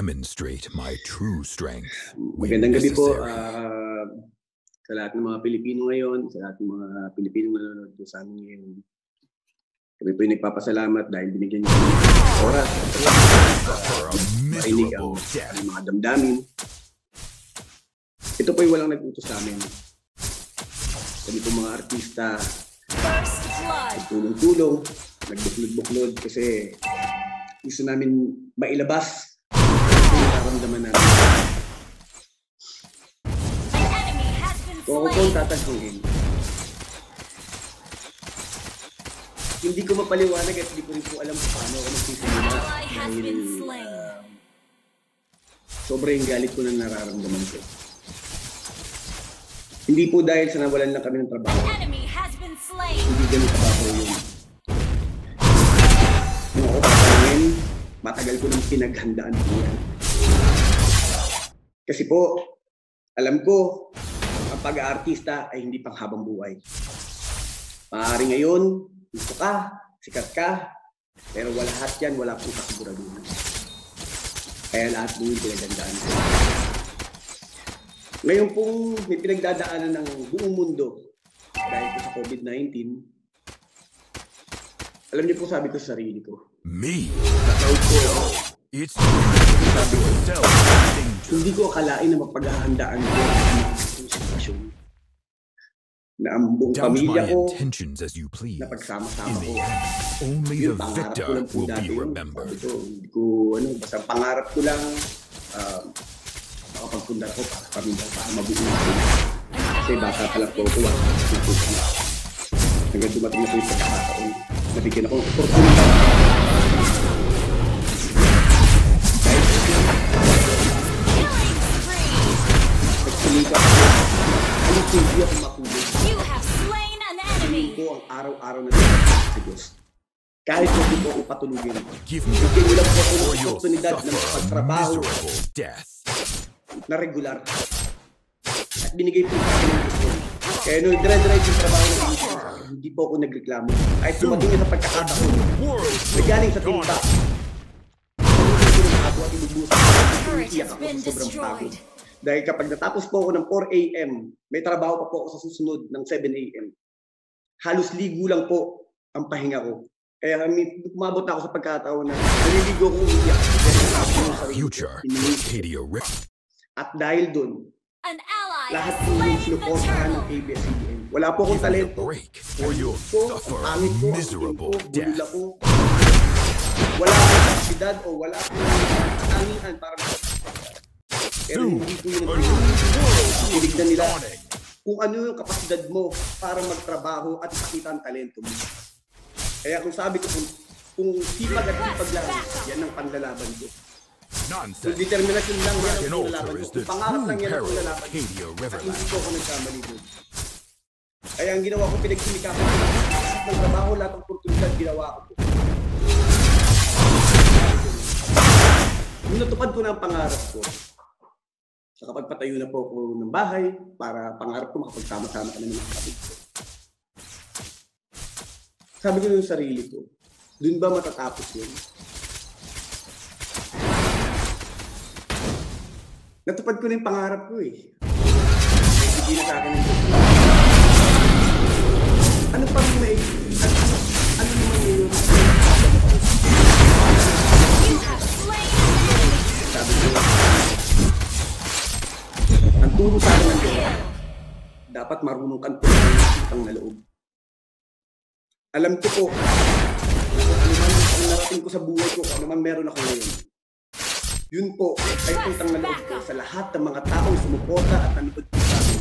demonstrate my true strength. Magandang gabi po ah, sa lahat ng mga Pilipino ngayon, sa lahat ng mga Pilipinong nanonood po sa amin ngayon. Kami po ay nagpapasalamat dahil binigyan niyo oras For a marinig ang, ang mga damdamin. Ito po ay walang nag-utos sa amin. Kami po mga artista, tulong-tulong, nagbuklod-buklod kasi gusto namin mailabas yung nararamdaman been Kung ako po ang slain! tatanungin, hindi ko mapaliwanag at hindi ko rin po alam kung paano ako has Dahil, ah, sobrang galit ko na nararamdaman ko. Hindi po dahil sa nawalan lang kami ng trabaho. Hindi ganun trabaho yun. Kung ako tatanungin, matagal ko nang pinaghandaan po yan. Kasi po, alam ko, ang pag-aartista ay hindi pang habang buhay. Maaari ngayon, gusto ka, sikat ka, pero wala lahat yan, wala pong kasiguraduhan. Kaya lahat mo yung pinaghandaan ko. Ngayon pong may pinagdadaanan ng buong mundo dahil sa COVID-19, alam niyo po sabi ko sa sarili ko, Me? It's hindi ko akalain na mapaghahandaan ko ang sitwasyon. Na ang buong pamilya ko, na pagsama-sama ko. only the victor lang po will dati be remembered. Ko, hindi ko, ano, basta pangarap ko lang, uh, makapagpundar ko para pamilya, para mabuo ko. Kasi bata pa lang po ako, wala po kami. Hanggang dumating na po yung pagkakataon, nabigyan ako ng oportunidad. Nagsulika ako. Po hindi ako mapulog? You have slain an enemy! Hindi ko ang araw-araw na sa Diyos. Kahit hindi po ako patulugin. Give me Bigyan niyo lang po ako ng oportunidad na miserable death. na regular. At binigay po sa akin ng. Kaya nung dire-diretso yung trabaho ng hindi po ako nagreklamo. Kahit dumating na sa pagkakataon, World na galing sa timba. Salutin ko ng ako at inubusan. Has ako sa sobrang pagod. Dahil kapag natapos po ako ng 4 a.m., may trabaho pa po ako sa susunod ng 7 a.m. Halos ligo lang po ang pahinga ko. Kaya may, umabot na ako sa pagkataon na naliligo ko ko. future. Rip. At dahil ally lahat po yung sinuportahan ng! ABS-CBN. Wala po akong talento. or you'll ko, suffer ang a miserable death. ko. Wala akong kapasidad o wala akong katangian para Pero hindi po yun ang tinignan nila kung ano yung kapasidad mo para magtrabaho at ipakita ang talento mo. Kaya kung sabi ko kung, kung sipag at sipag lang, yan ang panlalaban ko. Kung Nonsense. determinasyon lang yan ang panlalaban ko. Kung pangarap lang yan ang panlalaban ko. At hindi po ako nagkamali doon. Kaya ang ginawa ko, pinagsimikapan ko. Ng trabaho, lahat ng oportunidad, ginawa ko po. Nung natupad ko na ang pangarap ko, sa kapag patayo na po ako ng bahay, para pangarap ko makapagsama-sama kami ng mga kapatid ko. Sabi ko yung sarili ko, dun ba matatapos yun? Natupad ko na yung pangarap ko eh. Hindi na sa akin yung. Ano pa may... Ano, ano naman yun? Ang turo sa akin ng Diyos, dapat marunong kang utang na loob. Alam ko po, ano man ang narating ko sa buhay ko, ano man meron ako ngayon, yun po ay utang na loob ko sa lahat ng mga taong sumuporta at nanood sa amin.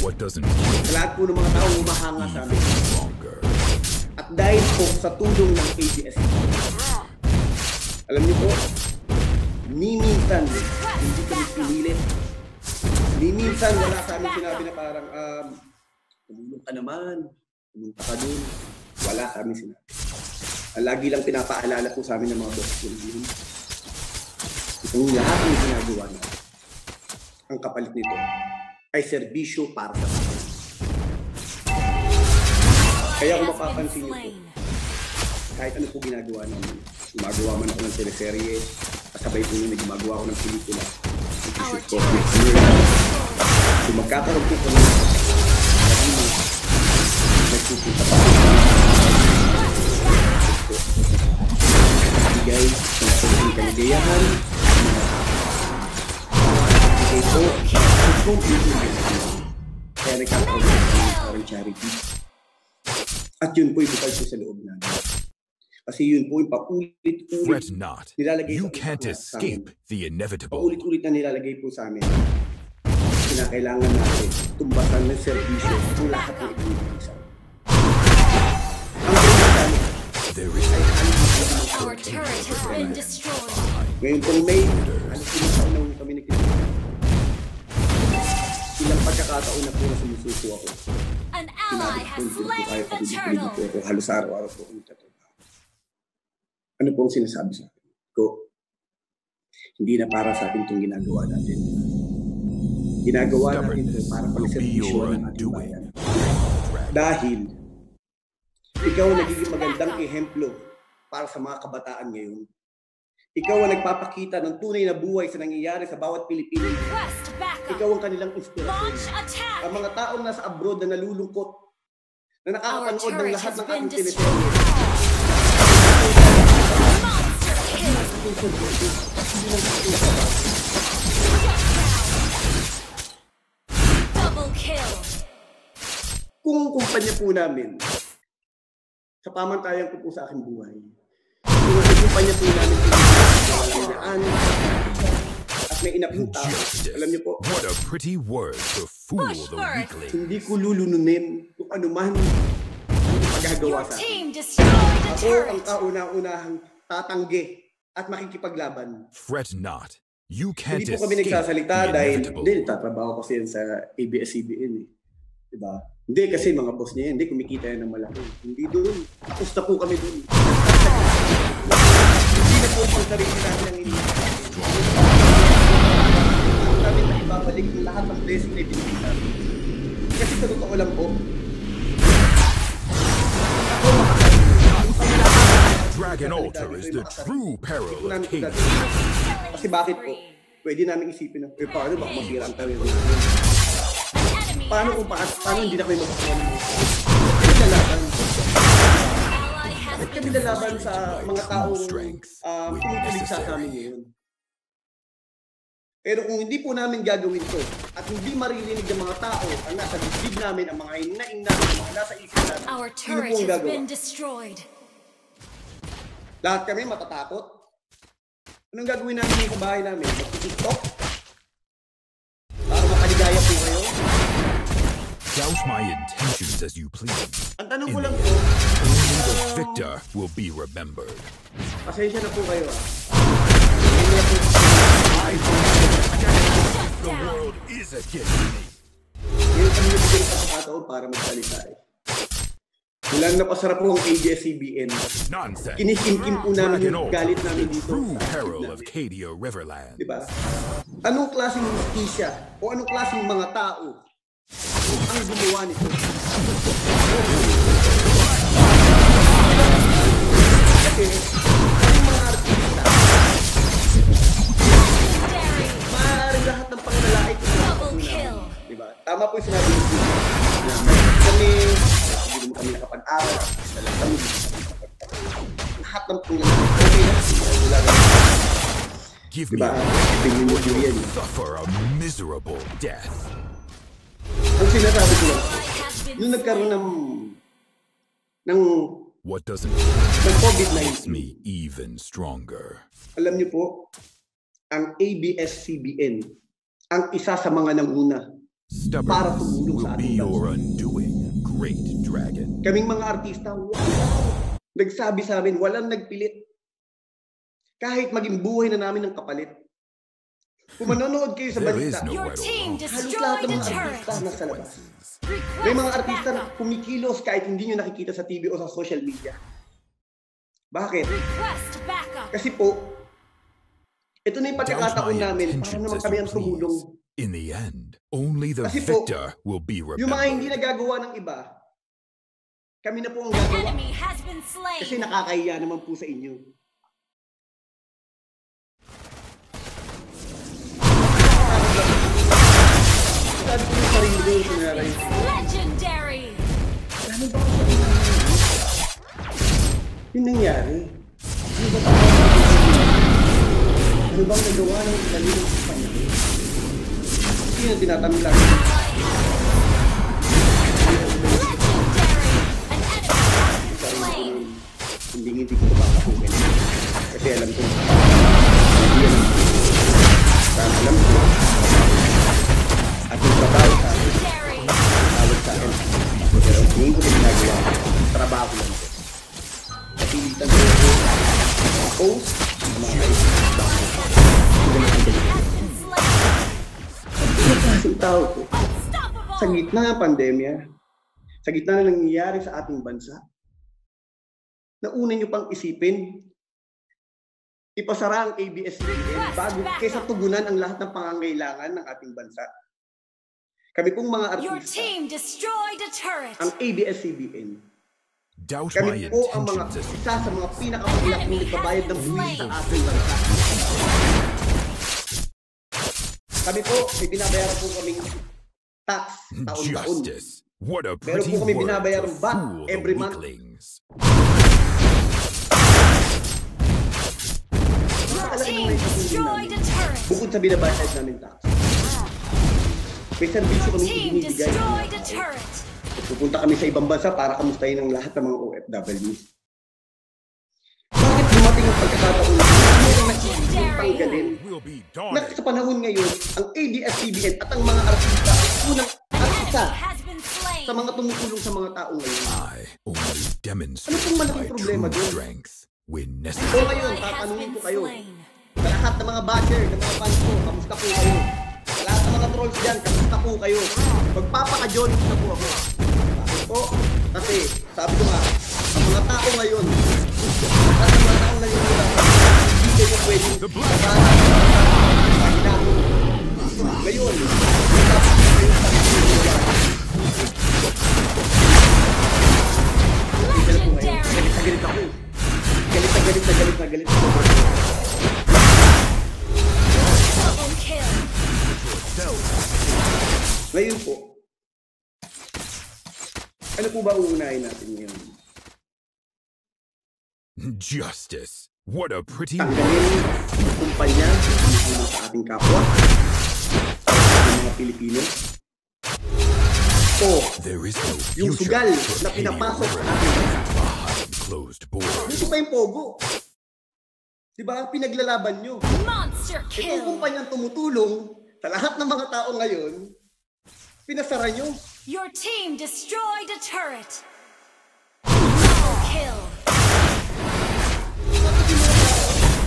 What doesn't Sa lahat po ng mga taong humahanga sa amin. At dahil po sa tulong ng ABS, alam niyo po, ni minsan, hindi kami pinilit Ni minsan wala sa amin sinabi na parang, um, tumulong ka naman, pumunta ka dun. Wala sa amin sinabi. Ang lagi lang pinapaalala po sa amin ng mga boss ko yun. Itong lahat ng ginagawa na, ang kapalit nito ay serbisyo para sa amin. Kaya kung mapapansin niyo po, kahit ano po ginagawa namin, gumagawa man ako ng teleserye, kasabay po yun na gumagawa ako ng pelikula. Nag-shoot ko Kung magkakaroon po kami nagpupunta pa. Bigay ng konting kaligayahan, bigay po, ng konting kaligayahan. Kaya nagkakaroon ng parang charity. At yun po ibukal po sa loob namin. Kasi yun po yung paulit-ulit Fret not. nilalagay You can't escape the inevitable. paulit-ulit na nilalagay po sa amin. Kinakailangan natin tumbasan ng serbisyo kung lahat ng ibinibigay sa amin. Ang pinagdami, There is a Our turret has been destroyed. ngayon pong May, ilang taon na ho kami nagkikita. Ilang pagkakataon na po na sumusuko ako. An ally has slain the turtle. Halos araw-araw po ako nagtatrabaho. Ano po ang sinasabi sa akin? Ko, hindi na para sa atin itong ginagawa natin. Ginagawa natin ito para pagservisyo ng ating bayan. Dahil ikaw ang nagiging magandang ehemplo para sa mga kabataan ngayon. Ikaw ang nagpapakita ng tunay na buhay sa nangyayari sa bawat Pilipino. Ikaw ang kanilang inspirasyon. Ang mga taong nasa abroad na nalulungkot, na nakakapanood ng lahat ng ating teleserye. Kung kumpanya po namin, sa pamantayan ko po sa aking buhay, kung ang kumpanya po namin pinagdaan at may inaping tao, alam niyo po, What a pretty word to fool Push the weakling. hindi ko lulununin kung ano man ang magagawa sa akin. Ako ang kauna-unahang tatanggi at makikipaglaban. Fret not. You can't Hindi po kami escape nagsasalita the dahil inevitable. hindi, nagtatrabaho kasi yan sa ABS-CBN eh. Diba? Hindi kasi mga boss niya yan, hindi kumikita yan ng malaki. Hindi doon. Tapos na po kami doon. hindi na po ang sarili natin ang iniisip. Namin na ibabalik lahat ng blessing na ibinigay sa amin. Kasi sa totoo lang po, Dragon Altar is the true peril of namin ito King. gagawin. Kasi bakit po? Pwede namin isipin na, eh paano baka masira ang tayo namin? Paano kung pa, paano hindi na kayo Kami lalaban. Has Kami lalaban sa mga taong when tumutulig sa amin ngayon. Pero kung hindi po namin gagawin to at hindi maririnig ng mga tao ang nasa dibdib namin, ang mga hinaing namin, ang mga nasa isip namin, Our sino po ang gagawa? Lahat kami matatakot. Anong gagawin namin sa bahay namin? Mag-tiktok? Doubt my intentions as you please. Ang tanong ko lang the po, Only the victor will be remembered. pasensya na po kayo ah. The world is against me. Ngayon kami nabigyan ng pagkakataon para magsalita eh. Wala na pasarap po ang ABS-CBN. Nonsense. Kinikim-kim po namin yung galit namin dito. sa peril namin. of Cadia Riverland. Di ba? Anong klaseng justisya o anong klaseng mga tao ang gumawa nito? Kasi, ang mga artista, maaaring lahat ng pangalalait ko Double kill. Di ba? Tama po yung sinabi niyo. Na kami, hindi naman kami nakapag-aral. Wala kami. Lahat ng pangalalait. Okay na. Wala na. Give Di me ba? a weapon Tingin mo po yan. suffer a miserable death. Ang sinasabi ko lang, nung nagkaroon ng ng What doesn't ng makes COVID-19, me even stronger. alam niyo po, ang ABS-CBN, ang isa sa mga nanguna. Stubbornness tumulong sa ating your undoing, great dragon. Kaming mga artista, wow! Nagsabi sa amin, walang nagpilit. Kahit maging buhay na namin ng kapalit. Kung manonood kayo sa balita, no halos lahat ng mga artista nasa labas. May mga artista na kumikilos kahit hindi nyo nakikita sa TV o sa social media. Bakit? Kasi po, ito na yung pagkakataon namin para naman kami ang tumulong. In the end, only the Kasi po, victor will be Yung mga hindi remembered. nagagawa ng iba, kami na po ang An gagawa. Kasi nakakahiya naman po sa inyo. Sabi ko yung sarili ko yung sinarayin ko. Legendary. Ano ba ang sarili ko? Yung nangyari. Ano ba Ano bang nagawa ng kanino sa kanya? Sino tinatanong lang? Legendary. An enemy has been slain. Hindi hindi ko papakukin. Kasi alam ko. Hindi alam ko. Gitna ng pandemya, sa gitna na nangyayari sa ating bansa, nauna nyo pang isipin, ipasara ang ABS-CBN bago kaysa tugunan ang lahat ng pangangailangan ng ating bansa. Kami pong mga artista, ang ABS-CBN, kami po ang mga isa sa mga pinakamalaking nagbabayad ng buwis sa ating bansa. Kami po, may binabayaran po kaming tax taon-taon. justice. What a Meron po kami binabayarang the every month. Bukod sa binabayad namin tax. May serbisyo kami binibigay. Pupunta kami sa ibang bansa para kamustahin ang lahat ng mga OFW. Bakit dumating ang pagkakataon na tanggalin? Na sa panahon ngayon, ang ABS-CBN at ang mga artista ay unang at isa sa mga tumutulong sa mga tao ngayon. I only demonstrate Ano pong malaking problema dun? strength when necessary. ngayon, Ally has tatanungin ko kayo. Sa lahat ng mga basher, ng mga fans ko, kamusta po kayo? Sa lahat ng mga trolls dyan, kamusta po kayo? Magpapaka-jolis na po ako. Bakit po? Kasi, sabi ko nga, ang mga tao ngayon, ng mga tao ngayon hindi kayo pwedeng ba uunahin natin ngayon? Justice. What a pretty word. Tanggalin ang kumpanya na tumutulong sa ating kapwa, sa mga Pilipino. O, There is no yung sugal na pinapasok sa ating bansa. closed doors. Dito pa yung pogo. Di ba? Ang pinaglalaban nyo. Monster Itong kill. kumpanyang tumutulong sa lahat ng mga tao ngayon, pinasara nyo. Your team destroyed a turret. Double kill. Bakit hindi mo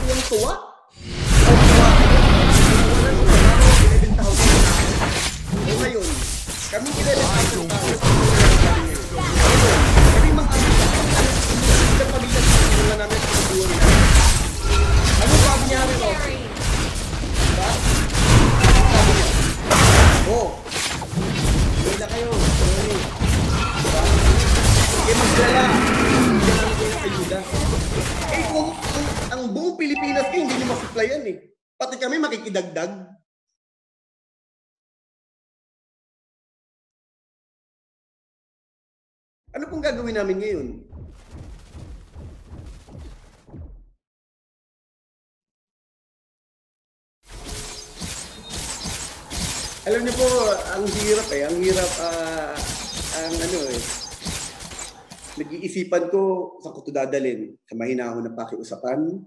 tuwang tuwa? Ay, tuwa kayo. Wala nung nanalo, 11,000. O ngayon, kami 11,000 tao. Gagawin namin ngayon? Alam niyo po, ang hirap eh. Ang hirap, ah, ang ano eh. Nag-iisipan ko saan ko dadalhin. Sa mahinahon na pakiusapan.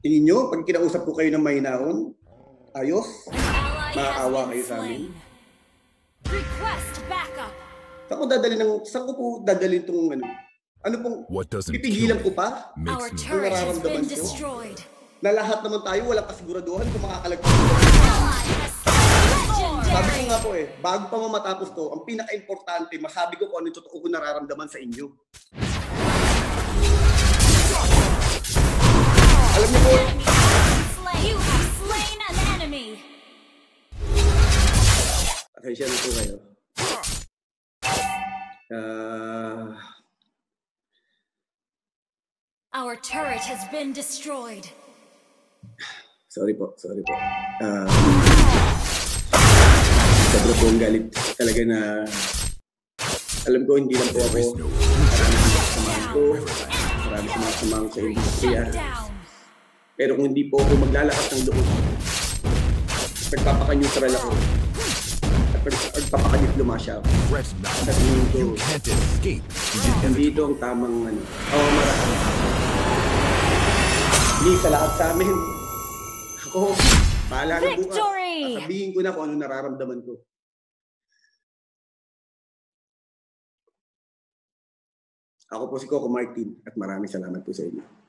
Tingin nyo, pag kinausap ko kayo ng mahinahon, ayos, has kayo sa amin. Request. Saan ko dadalhin ng, saan ko po dadalhin itong ano? Ano pong, What pipigilan ko pa? makes Our turret has nararamdaman been ko. destroyed. na lahat naman tayo walang kasiguraduhan kung makakalagpas. Sabi ko nga po eh, bago pa mamatapos to, ang pinaka-importante, masabi ko kung ano yung totoo ko nararamdaman sa inyo. Alam niyo po, You have slain an enemy. Pasensya na po kayo. Ah, Our turret has been destroyed. sorry po, sorry po. Ah, sobra po ang galit talaga na alam ko hindi lang po ako samahan ko, marami sa mga samahan sa industriya. Pero kung hindi po ako maglalakas ng loob, nagpapaka-neutral ako. At siya ako. Fret not. Sa tingin ko, You can't escape the hindi inevitable. ito ang tamang ano. Oo, marami. Hindi sa lahat sa amin. Ako, na bukas. Victory! Sabihin ko na kung ano nararamdaman ko. Ako po si Coco Martin at maraming salamat po sa inyo.